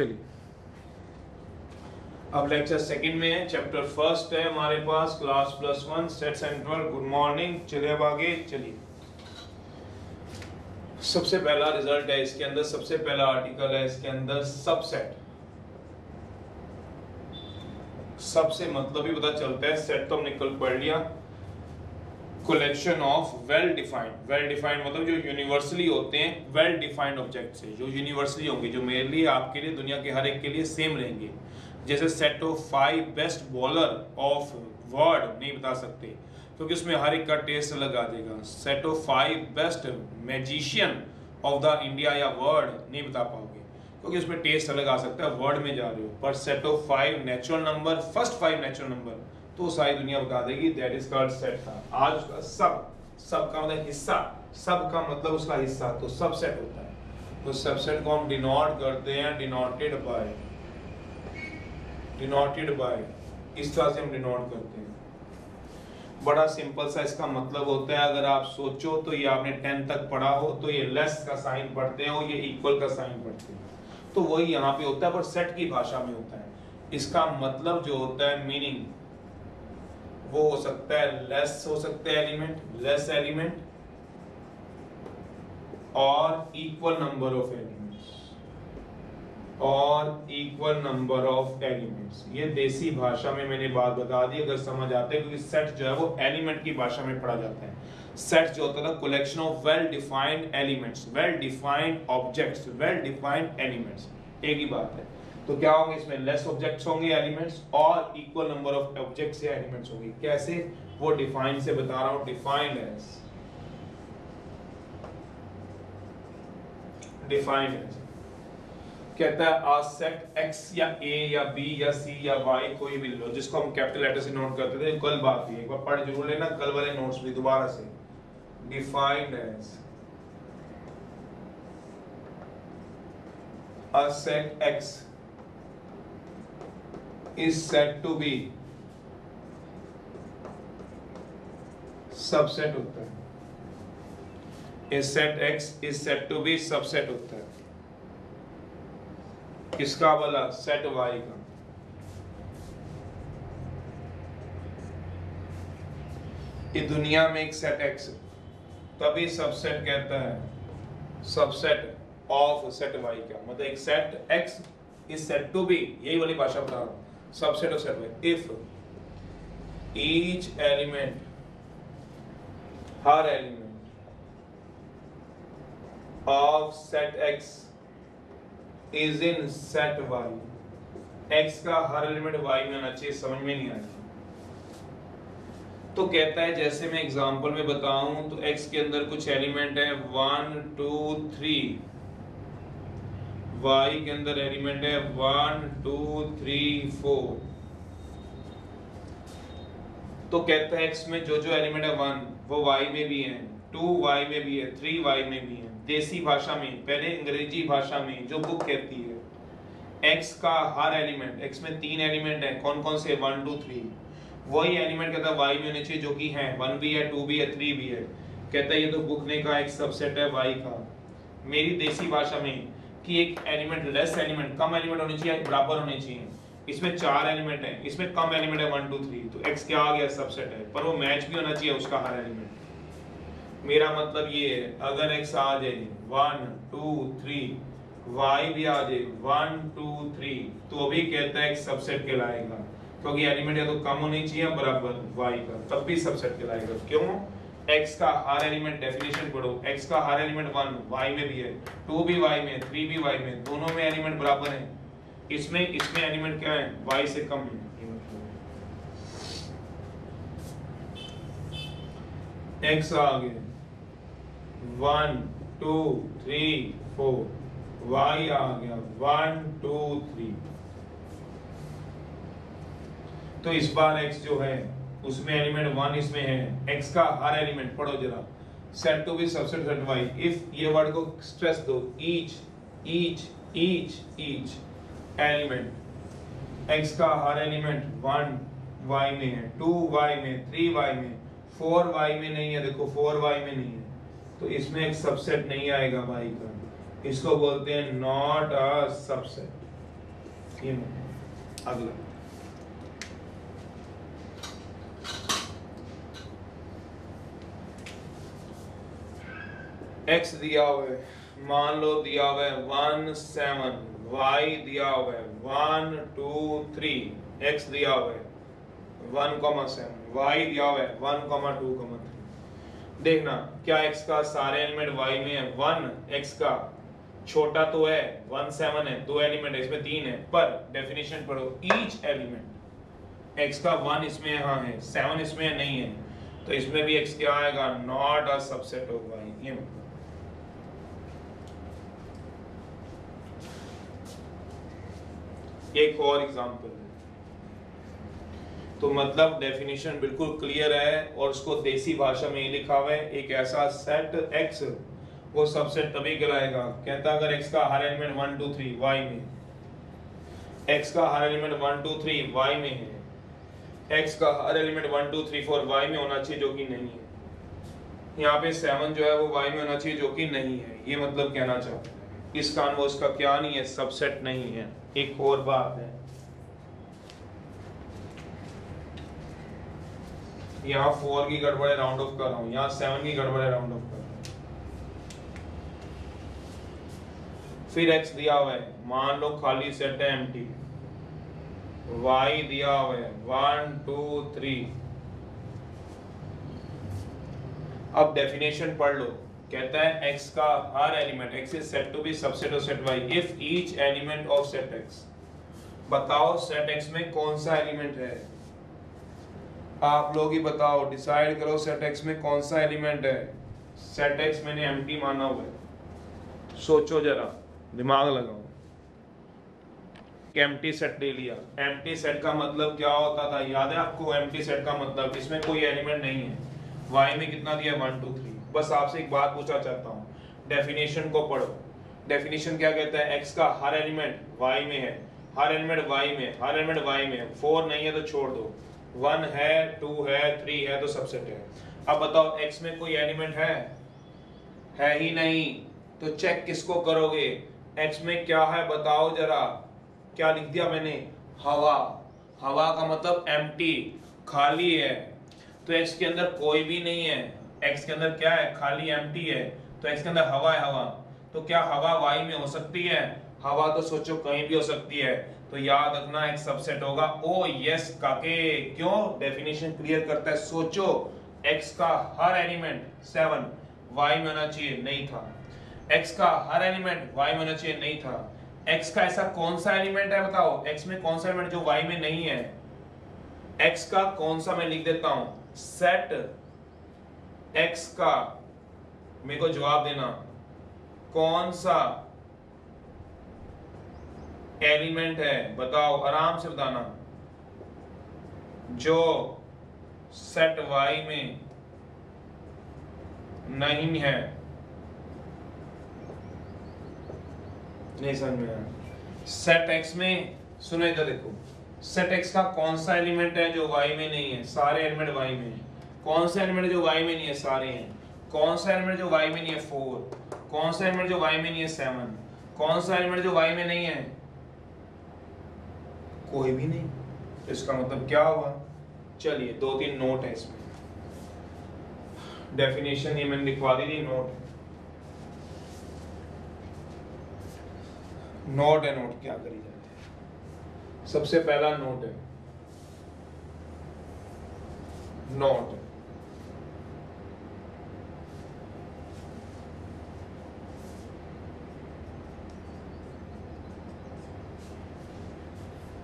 चलिए। अब lecture second में है चैप्टर फ़र्स्ट है हमारे पास class plus one set central good morning चलिए अब आगे, चलिए। सबसे पहला रिज़ल्ट है इसके अंदर, सबसे पहला आर्टिकल है इसके अंदर सबसेट सबसे मतलब ही पता चलता है सेट तो हमने कल पढ़ लिया। Collection of well defined well defined मतलब जो यूनिवर्सली होते हैं वेल डिफाइंड ऑब्जेक्ट से, जो यूनिवर्सली होंगे, जो मेरे लिए आपके लिए दुनिया के हर एक के लिए सेम रहेंगे। जैसे set of five best bowler of world नहीं बता सकते, क्योंकि उसमें हर एक का टेस्ट आ जाएगा। Set of five best magician of the India या वर्ल्ड नहीं बता पाओगे, क्योंकि उसमें टेस्ट अलग आ सकता है वर्ड में जा रहे हो। पर set of five natural number first five natural number तो सारी दुनिया बता देगी दैट इज़ कॉल्ड सेट था। आज उसका सब सब का मतलब हिस्सा सब का मतलब उसका हिस्सा तो सब सेट होता है। तो सबसेट को हम डिनोट करते हैं डिनोटेड बाय डिनोटेड बाय इस तरह से हम डिनोट करते हैं। बड़ा सिंपल सा इसका मतलब होता है, अगर आप सोचो तो ये आपने टेंथ तक पढ़ा हो तो ये लेस का साइन पढ़ते हो, ये इक्वल का साइन पढ़ते हो। तो वही यहाँ पे होता है, पर सेट की भाषा में होता है। इसका मतलब जो होता है मीनिंग वो हो सकता है लेस हो सकते हैं एलिमेंट लेस एलिमेंट और इक्वल नंबर ऑफ़ एलिमेंट और इक्वल नंबर ऑफ़ एलिमेंट्स ये देसी भाषा में मैंने बात बता दी, अगर समझ आते क्योंकि सेट जो है वो एलिमेंट की भाषा में पढ़ा जाता है। सेट जो होता था collection of well defined elements well defined objects well defined elements एक ही बात है। तो क्या होंगे इसमें लेस ऑब्जेक्ट्स होंगे एलिमेंट्स और इक्वल नंबर ऑफ़ ऑब्जेक्ट्स या एलिमेंट्स होंगे? कैसे? वो डिफाइन से बता रहा हूँ डिफाइंड एज डिफाइंड एज कहता है आ सेट x या a या b या c या y कोई भी लो जिसको हम कैपिटल लेटर से नोट करते थे कल बात थी एक बार पढ़ ज़रूर लेना, कल वाले नोट्स भी दोबारा से। Defined as a set x is said to be subset होता है a set x is said to be subset होता है किसका वाला सेट y का। ये दुनिया में एक सेट x तभी सबसेट कहता है। सबसेट ऑफ़ सेट y का। मतलब एक set x is said to be यही वाली भाषा बता रहा हूँ। Subset of set y if each element her element of set x is in set y, x का हर एलिमेंट y में आना चाहिए, समझ में नहीं आया तो कहता है, जैसे मैं एग्जांपल में बताऊँ तो x के अंदर कुछ एलिमेंट है वन टू थ्री y के अंदर एलिमेंट है वन, टू, थ्री, फोर। तो कहता है x में जो जो एलिमेंट है वन, वो y में भी है, टू वाई में भी है, थ्री y में भी है। देसी भाषा में, पहले अंग्रेज़ी भाषा में जो बुक कहती है एक्स का हर एलिमेंट एक्स में तीन एलिमेंट है कौन कौन से? One, two, three. वही एलिमेंट कहता है वाई में होने चाहिए जो कि है, वन भी है, टू भी है, थ्री भी है। कहता है ये तो बुक ने का एक सबसेट है y का। मेरी देसी भाषा में कि एक एलिमेंट लेस एलिमेंट कम एलिमेंट होने चाहिए, बराबर होने चाहिए। इसमें चार एलिमेंट है, इसमें कम एलिमेंट है वन टू थ्री तो x क्या आ गया? सबसेट है। पर वो मैच भी होना चाहिए उसका हर एलिमेंट मेरा मतलब ये है, अगर x आ जाए वन टू थ्री y भी आ जाए वन टू थ्री तो भी कहता है सबसेट कहलाएगा। क्योंकि एलिमेंट या तो कम होनी चाहिए बराबर y का, तब भी सबसेट कहलाएगा। क्यों? X का हर एलिमेंट डेफिनेशन पढ़ो। X का हर एलिमेंट वन y में भी है। टू भी y में थ्री भी y में दोनों में एलिमेंट बराबर है। इसमें इसमें एलिमेंट क्या है? Y से कम है। X आ गए one two three four y आ गया। वन टू थ्री तो इस बार x जो है उसमें एलिमेंट वन इसमें है। एक्स का हर एलिमेंट पढ़ो जरा। Set to be subset set y if ये वर्ड को स्ट्रेस दो। Each each each each element x का हर एलिमेंट वन वाई में है। टू वाई में थ्री वाई में। फोर वाई में नहीं है। देखो फोर वाई में नहीं है। तो इसमें एक सबसेट नहीं आएगा y का। इसको बोलते हैं नॉट अ सबसेट ये अगला। एक्स दिया हुआ है, मान लो दिया हुआ है वन सेवन वाई दिया हुआ है वन टू थ्री एक्स दिया हुआ है वन कॉमा सेवन वाई दिया हुआ है one comma two comma three देखना, क्या एक्स का सारे एलिमेंट वाई में है? वन एक्स का छोटा तो है वन सेवन है, दो एलिमेंट है, इसमें तीन है, पर डेफिनेशन पढ़ो ईच एलिमेंट एक्स का वन इसमें यहाँ है सेवन इसमें नहीं है तो इसमें भी एक्स क्या आएगा? Not a subset of y ये मतलब। एक और एग्जांपल है। तो मतलब डेफिनेशन बिल्कुल क्लियर है और उसको देसी भाषा में ही लिखा हुआ है। एक ऐसा सेट एक्स वो सबसेट तभी कहलाएगा कहता अगर एक्स का हर element one two three y में एक्स का हर element one two three y में है। एक्स का हर element one two three four y में होना चाहिए जो कि नहीं है। यहाँ पे सेवन जो है, वो वाई में होना चाहिए जो कि नहीं है। ये मतलब कहना चाहते हैं। इस कान वो उसका क्या नहीं है? सबसेट नहीं है। एक और बात है। यहाँ फोर की गड़बड़े राउंड ऑफ़ कर रहा हूँ, यहाँ सेवन की गड़बड़े राउंड ऑफ़ कर रहा हूँ। फिर एक्स दिया हुआ है, मान लो खाली सेट है एम्प्टी वाई दिया हुआ है वन टू थ्री अब डेफिनेशन पढ़ लो। कहता है x का हर element x is set to be subset of set y. If each element of set x, बताओ सेट x में कौन सा एलिमेंट है? आप लोग ही बताओ डिसाइड करो सेट x में कौन सा एलिमेंट है। सेट x मैंने एम्प्टी माना हुआ है। सोचो जरा, दिमाग लगाओ। एम्प्टी सेट ले लिया। एम्प्टी सेट का मतलब क्या होता था? याद है आपको एम्प्टी सेट का मतलब? इसमें कोई एलिमेंट नहीं है। Y में कितना दिया? वन टू बस आपसे एक बात पूछना चाहता हूँ। डेफिनेशन को पढ़ो। डेफिनेशन क्या कहता है? एक्स का हर एलिमेंट वाई में है। हर एलिमेंट वाई में हर एलिमेंट वाई में फोर नहीं है तो छोड़ दो। वन है टू है थ्री है तो सबसेट है। अब बताओ एक्स में कोई एलिमेंट है? है ही नहीं। तो चेक किसको करोगे? एक्स में क्या है बताओ जरा। क्या लिख दिया मैंने? हवा। हवा का मतलब एम्प्टी खाली है। तो एक्स के अंदर कोई भी नहीं है। X के अंदर क्या है? खाली एम्प्टी है तो x के अंदर हवा है हवा। तो क्या हवा y में हो सकती है? हवा तो सोचो कहीं भी हो सकती है। तो याद रखना, एक सबसेट होगा, ओ यस काके। क्यों? डेफिनेशन क्लियर करता है, सोचो। X का हर एलिमेंट सेवन y में होना चाहिए, नहीं था। X का हर एलिमेंट y में होना चाहिए, नहीं था। X का ऐसा कौन सा एलिमेंट है, बताओ? X में कौन सा एलिमेंट जो y में नहीं है? X का कौन सा मैं लिख देता हूँ? सेट x का मेरे को जवाब देना। कौन सा एलिमेंट है? बताओ, आराम से बताना। जो सेट वाई में नहीं है। नहीं समझ में आया। सेट एक्स में, सुने तो देखो। सेट एक्स का कौन सा एलिमेंट है जो वाई में नहीं है? सारे एलिमेंट वाई में है। कौन सा एलिमेंट जो वाई में नहीं है? सारे हैं। कौन सा एलिमेंट जो वाई में नहीं है? फोर कौन सा एलिमेंट जो वाई में नहीं है? सेवन कौन सा एलिमेंट जो वाई में नहीं है? कोई भी नहीं। तो इसका मतलब क्या हुआ? चलिए, दो तीन नोट है इसमें। डेफिनेशन ये मैंने लिखवा दी थी नोट नोट है नोट क्या करी जाती है? सबसे पहला नोट है। नोट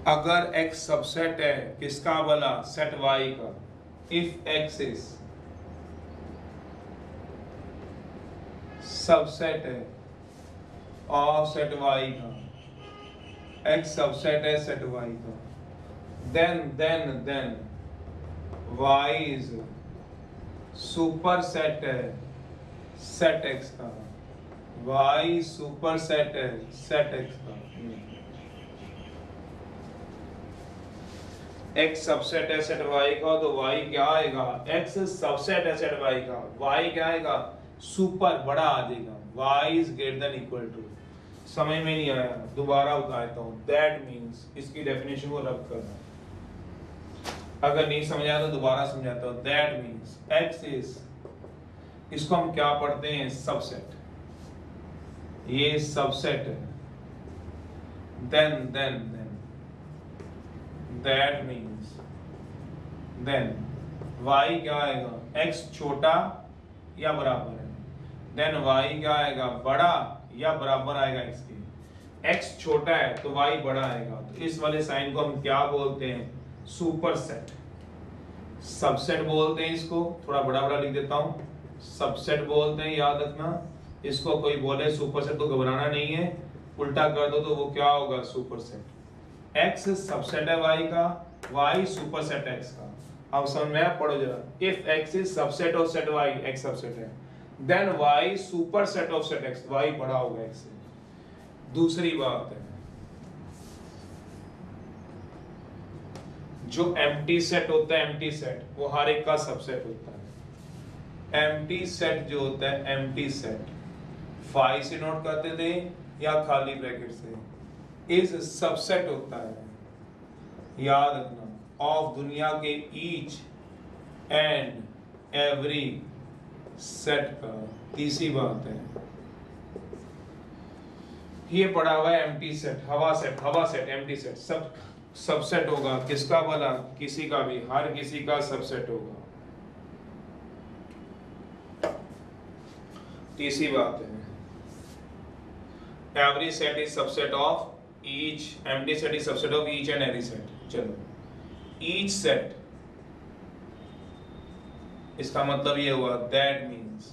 अगर x सबसेट है, किसका वाला? सेट y का। इफ़ x इज़ सबसेट है ऑफ़ सेट y का। x सबसेट है सेट y का। Then then then y is superset है सेट x का। Y सुपर सेट है सेट x का। X सबसेट है सेट y का तो y क्या आएगा? X सबसेट है सेट y का। Y क्या आएगा? सुपर बड़ा आ जाएगा। Y is greater than equal to समझ में नहीं आया। दोबारा बताता हूँ। दैट मीन्स इसकी डेफिनेशन को रब करना। अगर नहीं समझा तो दोबारा समझाता हूँ। दैट मीन्स एक्स इज़ इसको हम क्या पढ़ते हैं? सबसेट ये सबसेट है। Then then that means then y क्या आएगा? X छोटा या बराबर है? देन y क्या आएगा? बड़ा या बराबर आएगा x के x छोटा है तो y बड़ा आएगा। तो इस वाले साइन को हम क्या बोलते हैं? सुपर सेट सबसेट बोलते हैं इसको। थोड़ा बड़ा बड़ा लिख देता हूँ। सबसेट बोलते हैं, याद रखना। इसको कोई बोले सुपर सेट तो घबराना नहीं है। उल्टा कर दो तो वो क्या होगा? सुपर सेट एक्स सबसेट है वाई का वाई सुपर सेट एक्स का। अब समझ में पढ़ो जरा। If x is subset of set y x subset है। Then y superset of set x y बड़ा होगा एक्स से। दूसरी बात है। जो एम्प्टी सेट होता है एम्प्टी सेट वो हर एक का सबसेट होता है। एम्प्टी सेट जो होता है एम्प्टी सेट फाइव से नोट करते थे या खाली ब्रैकेट से? इस सबसेट होता है। याद रखना ऑफ़ दुनिया के ईच एंड एवरी सेट का तीसरी बात है। ये पड़ा हुआ है एम्प्टी सेट हवा सेट हवा सेट एम्प्टी सेट सब सबसेट होगा। किसका वाला किसी का भी, हर किसी का सबसेट होगा। तीसरी बात है। Every set is subset of each, empty set is subset of each and every set. चलो। Each set, इसका मतलब ये हुआ, that means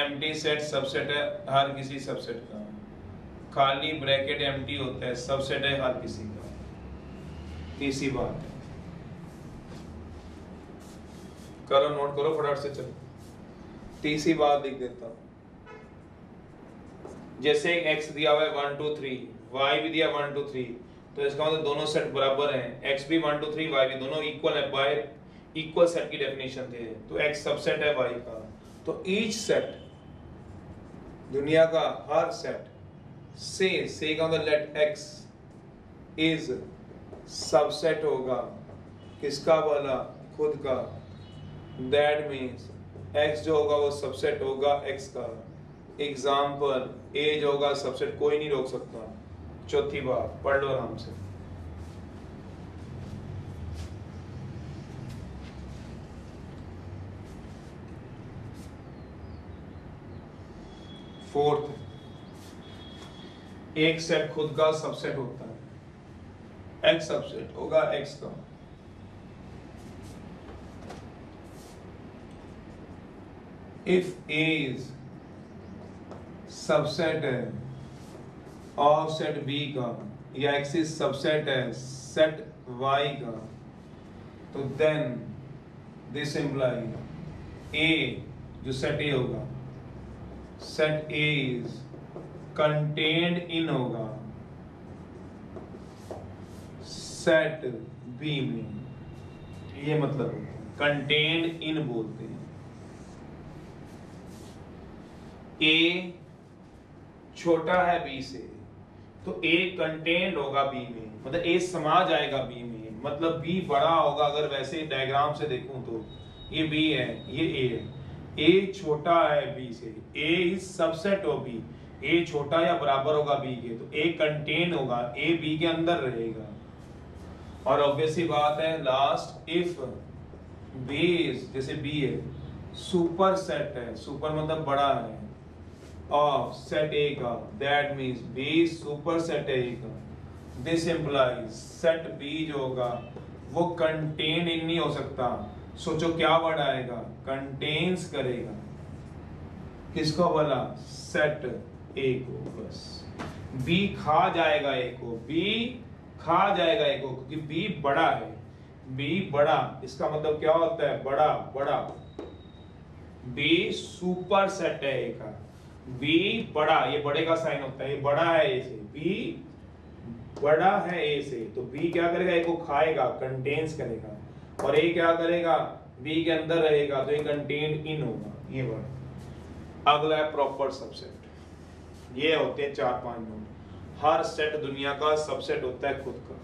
empty set subset है हर किसी सबसेट का। खाली ब्रैकेट empty होता है सबसेट है हर किसी का। तीसरी बात। करो नोट करो, फटाफट से चलो। तीसरी बात लिख देता हूँ। जैसे x दिया हुआ है वन टू थ्री वाई भी दिया वन टू थ्री तो इसका मतलब दोनों सेट बराबर हैं. X भी वन टू थ्री वाई भी दोनों इक्वल है बाय इक्वल सेट की डेफिनेशन थे. तो x सबसेट है y का. तो ईच सेट दुनिया का हर सेट से से का मतलब लेट x इज़ सबसेट होगा. किसका वाला? खुद का. दैट मीन्स x जो होगा वो सबसेट होगा x का. एग्ज़ाम्पल एज होगा सबसेट कोई नहीं रोक सकता. चौथी बात पढ़ लो आराम से। फोर्थ एक सेट खुद का सबसेट होता है। एक्स सबसेट होगा एक्स का। इफ़ ए इज़ सबसेट है ऑफ़ सेट बी का, या एक्सिस सबसेट है सेट वाई का तो देन दिस इंप्लाई ए जो सेट ए होगा set A is contained in होगा सेट बी में, ये मतलब कंटेन्ड इन बोलते हैं। ए छोटा है बी से तो ए कंटेंट होगा बी में। मतलब ए समा जाएगा बी में। मतलब बी बड़ा होगा, अगर वैसे डायग्राम से देखूँ तो। ये बी है, ये ए है। ए छोटा है बी से। A is subset of B A छोटा या बराबर होगा बी के तो ए कंटेन होगा। ए बी के अंदर रहेगा। और ऑब्वियसली बात है लास्ट इफ़ बी जैसे बी है सुपर सेट है। सुपर मतलब बड़ा है। Of set A का that means B superset A का this implies set B जो होगा. वो contain in नहीं हो सकता. सोचो क्या वर्ड आएगा? Contains करेगा. किसको बोला? Set A को. बस. B खा जाएगा A को. B खा जाएगा A को. क्योंकि B बड़ा है. B बड़ा. इसका मतलब क्या होता है? बड़ा बड़ा. B सुपर सेट है A का. बी बड़ा, ये बड़े का साइन होता है, ये बड़ा है ए से। बी बड़ा है ए से। तो बी क्या करेगा? ए को खाएगा कंटेन्स करेगा। और ए क्या करेगा? बी के अंदर रहेगा तो ये कंटेन इन होगा। ये वर्ड अगला है प्रॉपर सबसेट ये होते हैं चार पाँच नोड हर सेट दुनिया का सबसेट होता है खुद का।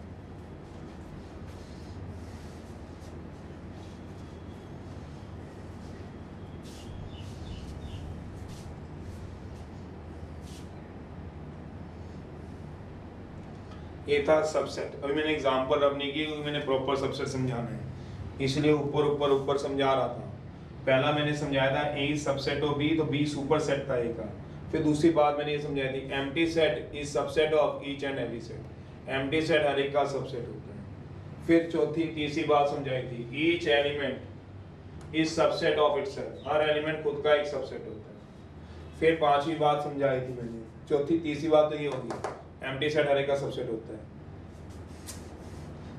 ये था सबसेट अभी मैंने एग्ज़ाम्पल रब नहीं की क्योंकि मैंने प्रॉपर सबसेट समझाना है। इसलिए ऊपर ऊपर ऊपर समझा रहा था। पहला मैंने समझाया था ए सबसेट ऑफ़ बी तो बी सुपर सेट था ए का। फिर दूसरी बात मैंने ये समझाई थी empty set is subset of each and every set empty set हर एक का सबसेट होता है। फिर चौथी, तीसरी बात समझाई थी each element is subset of itself her element खुद का एक सबसेट होता है। फिर पांचवी बात समझाई थी मैंने। चौथी, तीसरी बात तो ये होगी एम्प्टी सेट हर एक का सबसेट होता है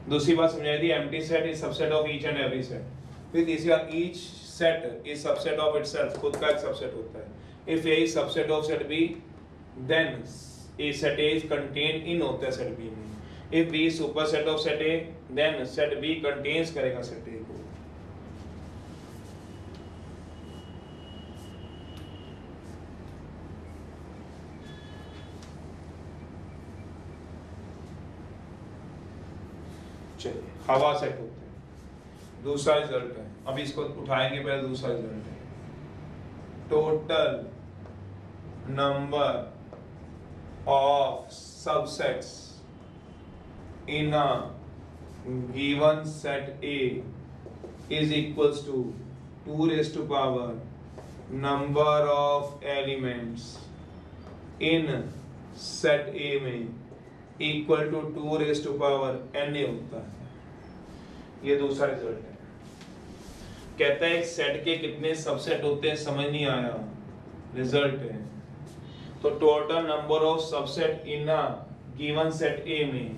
दूसरी बात समझाई थी empty set is subset of each and every set फिर तीसरी बात each set is subset of itself खुद का एक सबसेट होता है if A is subset of set B, then A set A is contained in होता है set B में. If B is superset of set A, then set B contains करेगा set A को. चलिए हवा से होते हैं। दूसरा रिज़ल्ट है। अभी इसको उठाएँगे पहले दूसरा रिज़ल्ट है। Total number of subsets in a given set A is equals to two raise to power number of elements in set A में equal to two raise to power n A होता है। ये दूसरा result है। कहता है set के कितने सबसेट होते हैं, समझ नहीं आया। रिज़ल्ट है। तो total number of subset in given set A में,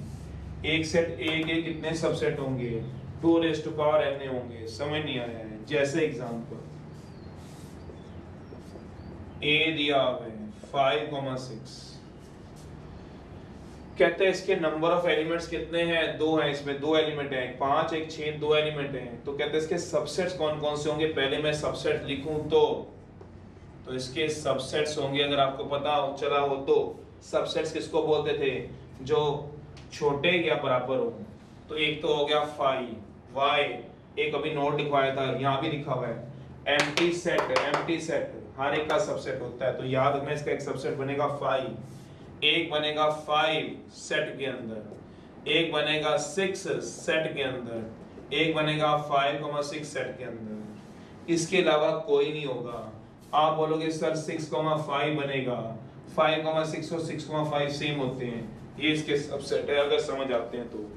एक सेट ए के कितने सबसेट होंगे? Two raise to power n होंगे। समझ नहीं आया है। जैसे एग्जांपल ए दिया हुआ है फाइव कॉमा सिक्स कहते हैं इसके नंबर ऑफ़ एलिमेंट्स कितने हैं? दो हैं इसमें, दो एलिमेंट हैं पाँच, एक छह, दो एलिमेंट हैं। तो कहते हैं इसके सबसेट्स कौन कौन से होंगे? पहले मैं सबसेट लिखूं तो तो इसके सबसेट्स होंगे, अगर आपको पता हो, चला हो तो। सबसेट्स किसको बोलते थे? जो छोटे या बराबर हो। तो एक तो हो गया फाइव वाई एक अभी नोट लिखवाया था, यहाँ भी लिखा हुआ है। एम्प्टी सेट एम्प्टी सेट हर एक का सबसेट होता है। तो याद रखना, इसका एक सबसेट बनेगा फाइव एक बनेगा फाइव सेट के अंदर, एक बनेगा सिक्स सेट के अंदर, एक बनेगा फाइव कोमा सिक्स सेट के अंदर। इसके अलावा कोई नहीं होगा। आप बोलोगे, सर सिक्स कोमा फाइव बनेगा। फाइव कोमा सिक्स और सिक्स कोमा फाइव सेम होते हैं। ये इसके सबसेट है, अगर समझ आते हैं तो।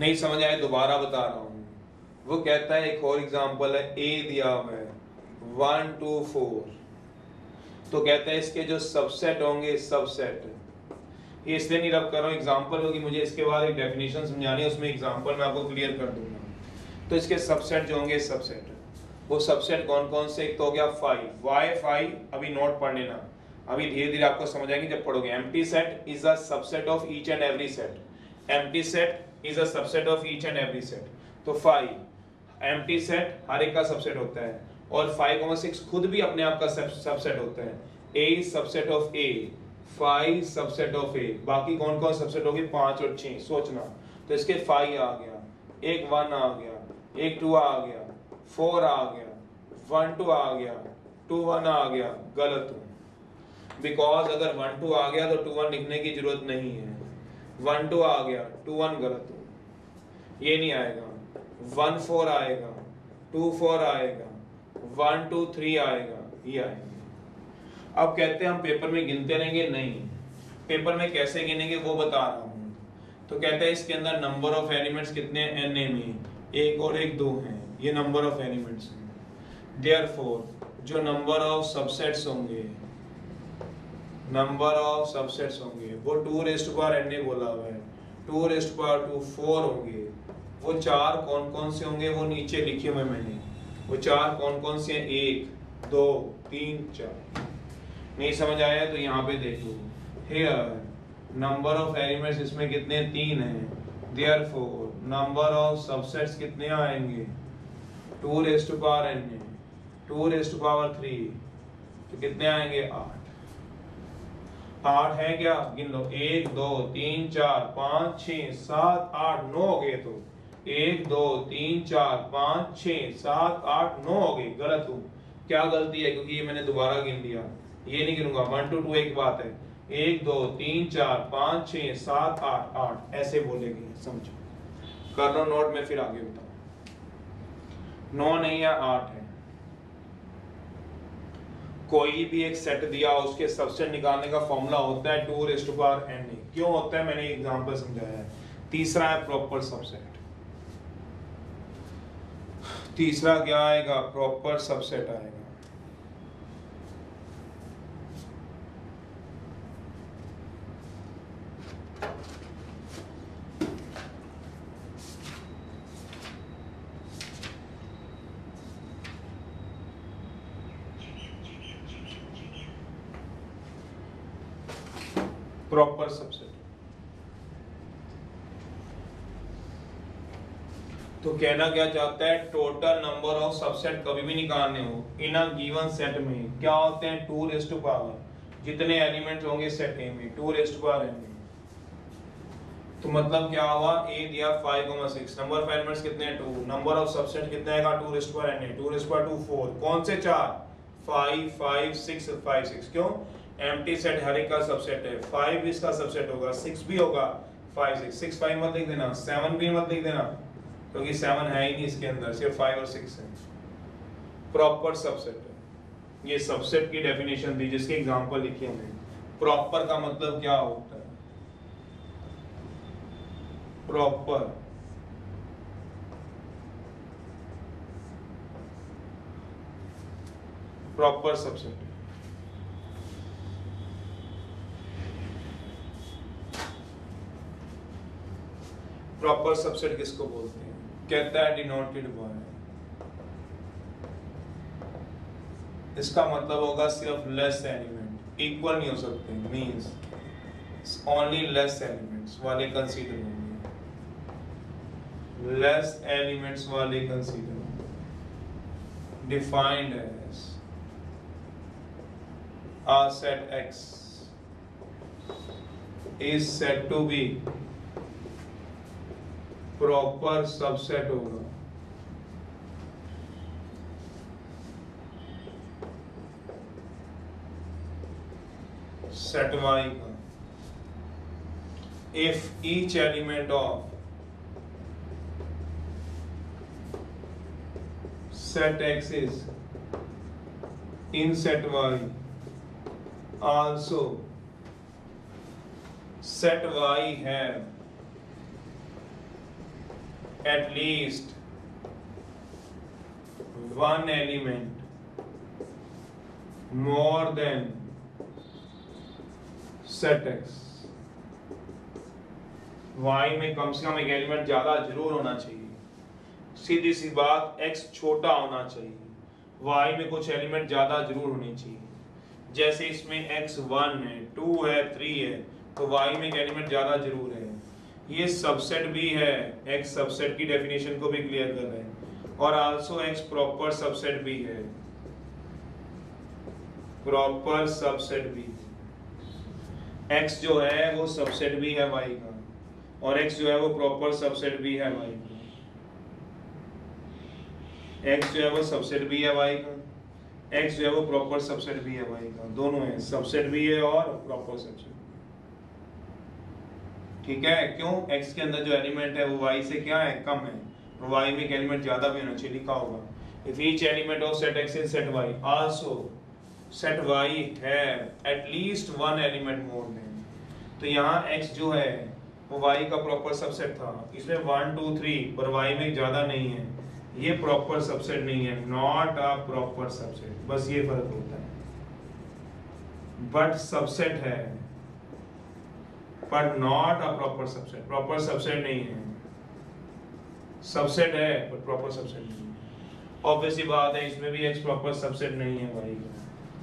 नहीं समझ आए, दोबारा बता रहा हूँ। वो कहता है, एक और एग्जांपल है ए दिया हुआ है। वन टू फोर तो कहते हैं इसके जो सबसेट होंगे सबसेट ये इसलिए नहीं रब कर रहा हूँ एग्ज़ाम्पल होगी, मुझे इसके बाद एक डेफिनेशन समझानी है, उसमें एग्ज़ाम्पल मैं आपको क्लियर कर दूँगा। तो इसके सबसेट जो होंगे सबसेट वो सबसेट कौन कौन से? एक तो हो गया फाइव वाई फाइव अभी नोट पढ़ लेना। अभी धीरे धीरे आपको समझ आएगी जब पढ़ोगे। Empty set is a subset of each and every set empty set is a subset of each and every set तो फाइव एम्प्टी सेट हर एक का सबसेट होता है। और फाइव कॉमा सिक्स खुद भी अपने आप का सबसेट होता है। A subset of A phi subset of A बाकी कौन कौन सबसेट होगी? पाँच और छह। सोचना। तो इसके फाइव आ गया। एक वन आ गया। एक टू आ गया। फोर आ गया। वन टू आ गया। टू वन आ गया। गलत हूँ। बिकॉज़ अगर वन टू आ गया तो टू वन लिखने की ज़रूरत नहीं है। वन टू आ गया। टू वन गलत हूँ। ये नहीं आएगा। वन फोर आएगा। टू फोर आएगा। वन टू थ्री आएगा, ये आएगा। अब कहते हैं हम पेपर में गिनते रहेंगे, नहीं। पेपर में कैसे गिनेंगे, वो बता रहा हूँ। तो कहते हैं इसके अंदर नंबर ऑफ़ एलिमेंट्स कितने एन ए में। एक और एक दो हैं। ये नंबर ऑफ़ एलिमेंट्स हैं। देयरफॉर जो नंबर ऑफ़ सबसेट्स होंगे नंबर ऑफ़ सबसेट्स होंगे, वो two raised power n A बोला हुआ है। Two raised power two four होंगे। वो चार कौन कौन से होंगे, वो नीचे लिखे हुए मैंने। वो चार कौन कौन सी हैं? एक, दो, तीन, चार। नहीं समझ आया तो यहाँ पे देखो। हेयर नंबर ऑफ़ एलिमेंट्स इसमें कितने? तीन हैं। There four number of subsets कितने आएँगे? Two raise to power n two raise to power three तो कितने आएँगे? आठ। आठ है क्या? गिन लो। एक, दो, तीन, चार, पाँच, छ, सात, आठ, नौ हो गए तो। एक, दो, तीन, चार, पाँच छ सात, आठ, नौ हो गए गलत हूँ। क्या गलती है? क्योंकि ये मैंने दोबारा गिन दिया। ये नहीं गिनूँगा। वन टू टू एक बात है। एक, दो, तीन, चार, पाँच छ सात, आठ आठ। ऐसे बोलेंगे। समझो। कर लो नोट, में फिर आगे बताओ नौ नहीं है, आठ है। कोई भी एक सेट दिया, उसके सबसे निकालने का फॉर्मूला होता है टू रेस्ट पावर एन क्यों होता है? मैंने एग्ज़ाम्पल समझाया है। तीसरा है प्रॉपर सबसेट तीसरा क्या आएगा? प्रॉपर सबसेट आएगा प्रॉपर सबसेट तो कहना क्या चाहता है? टोटल नंबर ऑफ़ सबसेट कभी भी निकालने हो। इन गिवन सेट में। क्या होते हैं? टू रेस्ट टू पावर जितने एलिमेंट होंगे सेट ए में। Two raised to power n में। तो मतलब क्या हुआ? ए दिया 5,6 नंबर ऑफ़ एलिमेंट्स कितने हैं? 2 नंबर ऑफ़ सबसेट कितने आएगा? 2 raised power n 2 raised power 2 4 कौन से चार? 5 5 6 5 6 क्यों? एम्प्टी सेट हर एक का सबसेट है। 5 इसका सबसेट होगा। 6 भी होगा। 5 6 6 5 मत लिख देना। 7 भी मत लिख देना। क्योंकि तो सेवन है ही नहीं इसके अंदर, सिर्फ़ फाइव और सिक्स है। प्रॉपर सबसेट है। ये सबसेट की डेफिनेशन थी जिसके एग्जांपल लिखे हमने प्रॉपर का मतलब क्या होता है? Proper proper subset proper subset किसको बोलते हैं? कहता है डिनोटेड बाय इसका मतलब होगा सिर्फ़ लेस एलिमेंट इक्वल नहीं हो सकते मींस ओनली लेस एलिमेंट्स वाले कंसीडर होंगे। लेस एलिमेंट्स वाले कंसीडर होंगे। Defined as a set x is said to be proper subset होगा। सेट वाई का if each element of x is in set y, also set y have at least one element more than set x. Y में कम से कम एक element ज़्यादा ज़रूर होना चाहिए। सीधी सी बात, x छोटा होना चाहिए। Y में कुछ एलिमेंट ज़्यादा ज़रूर होने चाहिए। जैसे इसमें x वन है टू है थ्री है तो y में एक एलिमेंट ज़्यादा ज़रूर है। ये सबसेट भी है एक्स सबसेट की डेफिनेशन को भी क्लियर कर रहे हैं। और आल्सो एक्स प्रॉपर सबसेट भी है। प्रॉपर सबसेट भी एक्स जो है, वो सबसेट भी है वाई का। और एक्स जो है, वो प्रॉपर सबसेट भी है वाई का। एक्स जो है, वो सबसेट भी है वाई का। एक्स जो है, वो प्रॉपर सबसेट भी है वाई का। दोनों है सबसेट भी है और प्रॉपर सबसेट ठीक है? क्यों? X के अंदर जो एलिमेंट है, वो y से क्या है? कम है। और y में एलिमेंट ज़्यादा भी होना चाहिए, लिखा होगा। If each element of set x in set y also set y है at least one element more than तो यहाँ x जो है, वो y का प्रॉपर सबसेट था। इसमें वन टू थ्री पर y में ज़्यादा नहीं है। ये प्रॉपर सबसेट नहीं है नॉट अ प्रॉपर सबसेट बस ये फ़र्क होता है। बट सबसेट है। पर not a proper subset proper subset नहीं है। सबसेट है पर प्रॉपर सबसेट नहीं है। ऑब्वियसली बात है, इसमें भी एक्स प्रॉपर सबसेट नहीं है भाई।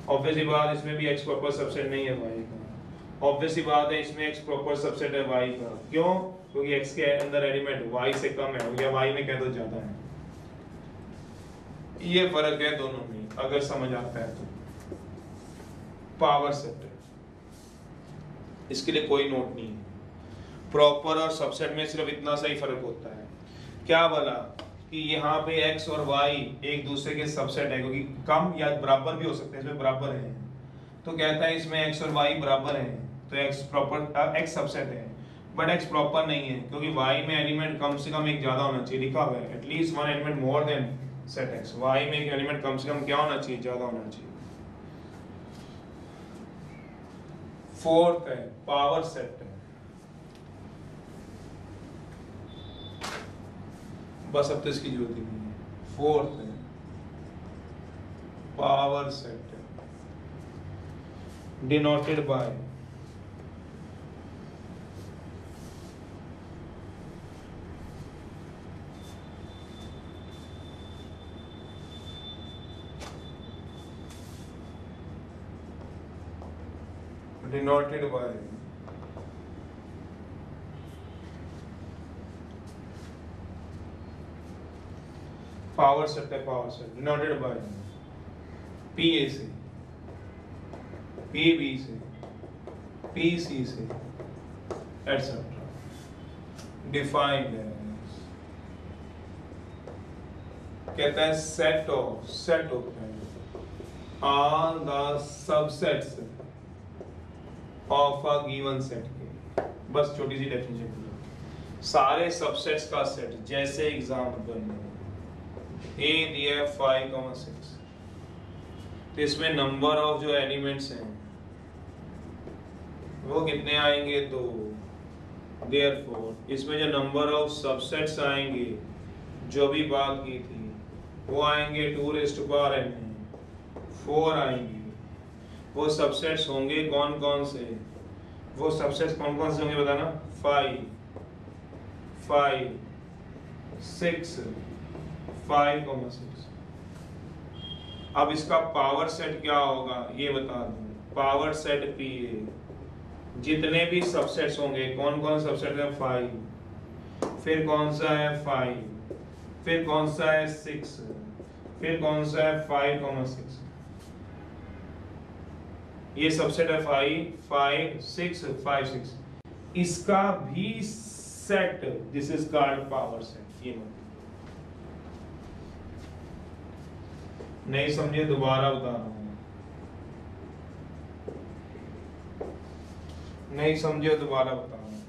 ऑब्वियसली बात इसमें भी एक्स प्रॉपर सबसेट नहीं है भाई। का ऑब्वियसली बात है, इसमें एक्स प्रॉपर सबसेट है वाई का। क्यों? क्योंकि एक्स के अंदर एलिमेंट वाई से कम है या वाई में कह दो ज़्यादा है। ये फ़र्क है दोनों में, अगर समझ आता है तो। पावर सेट इसके लिए कोई नोट नहीं है। प्रॉपर और सबसेट में सिर्फ़ इतना सा ही फ़र्क होता है। क्या बोला कि यहाँ पे x और y एक दूसरे के सबसेट है, क्योंकि कम या बराबर भी हो सकते हैं, इसमें बराबर है। तो कहता है इसमें x और y बराबर है तो x प्रॉपर x सबसेट है। बट x प्रॉपर नहीं है, क्योंकि y में एलिमेंट कम से कम एक ज़्यादा होना चाहिए, लिखा हुआ है। At least one element more than set x y में एक एलिमेंट कम से कम क्या होना चाहिए? ज़्यादा होना चाहिए। फोर्थ है, पावर सेट है। बस अब तो इसकी ज़रूरत ही नहीं है। फोर्थ है, power set denoted by denoted by power set है power set denoted by PA से PB से PC से etc defined है कहता है of set होता है all the subsets of a given set के। बस छोटी सी डेफिनेशन सारे सबसेट्स का सेट जैसे एग्जांपल ए दिया है। फाइव कॉमा सिक्स तो इसमें नंबर ऑफ़ जो एलिमेंट्स हैं, वो कितने आएँगे? दो। देयरफॉर इसमें जो नंबर ऑफ़ सबसेट्स आएँगे, जो भी बात की थी, वो आएँगे two raised power n four आएँगे। वो सबसेट्स होंगे कौन कौन से? वो सबसेट्स कौन कौन से होंगे बताना? Five five six five comma six अब इसका पावर सेट क्या होगा? ये बता दो। पावर सेट पी ए जितने भी सबसेट्स होंगे कौन कौन सबसेट है? फाइव फिर कौन सा है? फाइव फिर कौन सा है? सिक्स फिर कौन सा है? फाइव कॉमा सिक्स ये सबसेट है five five six five six इसका भी set this is called power set ये नहीं समझे, दोबारा बता रहा हूँ। नहीं समझे, दोबारा बता रहा हूँ।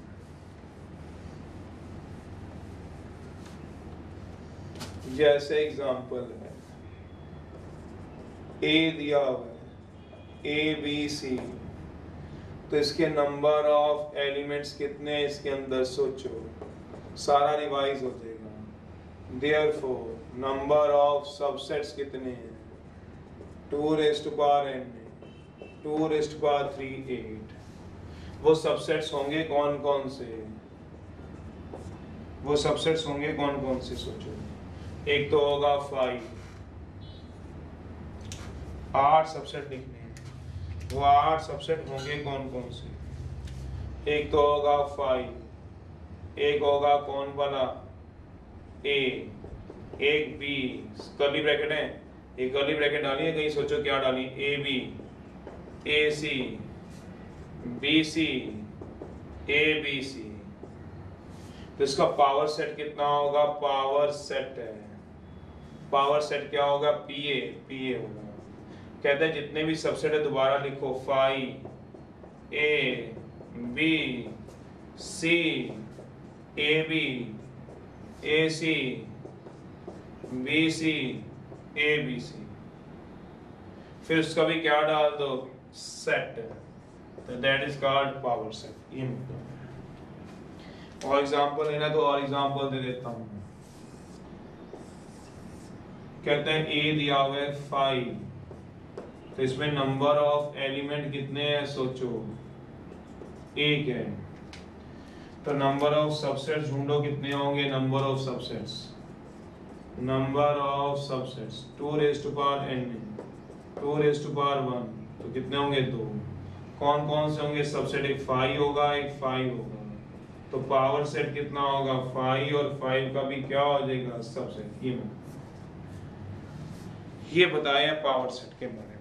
जैसे एग्जांपल है। ए दिया हुआ ए बी सी तो इसके नंबर ऑफ़ एलिमेंट्स कितने हैं? इसके अंदर सोचो। सारा रिवाइज हो जाएगा। There four number of subsets कितने हैं? Two raised power n two raised power three eight वो सबसेट्स होंगे कौन कौन से? वो सबसेट्स होंगे कौन कौन से सोचो। एक तो होगा फाइव आठ सबसेट लिखने वो आठ सबसेट होंगे कौन कौन से? एक तो होगा फाइव एक होगा कौन वाला? ए एक बी कर्ली ब्रैकेट है। एक कर्ली ब्रैकेट डाली है कहीं सोचो क्या डाली A B A C B C A B C तो इसका पावर सेट कितना होगा? पावर सेट है। पावर सेट क्या होगा? पी ए पी ए होगा। कहते हैं, जितने भी सबसेट है, दोबारा लिखो। Five A B C A B A C B C A B C फिर उसका भी क्या डाल दो? सेट तो that is called power set ये और एग्जांपल लेना तो और एग्जांपल दे देता हूँ। कहते हैं ए दिया हुआ है फाइव तो इसमें नंबर ऑफ़ एलिमेंट कितने हैं सोचो। एक है। तो नंबर ऑफ़ सबसेट्स ढूंढो कितने होंगे? Number of subsets number of subsets two raise to power n two raise to power one तो कितने होंगे? दो। कौन कौन से होंगे? सबसेट एक फाइव होगा, एक फाइव होगा। तो पावर सेट कितना होगा? फाइव और फाइव का भी क्या हो जाएगा? सबसेट ये ये बताया पावर सेट के बारे में।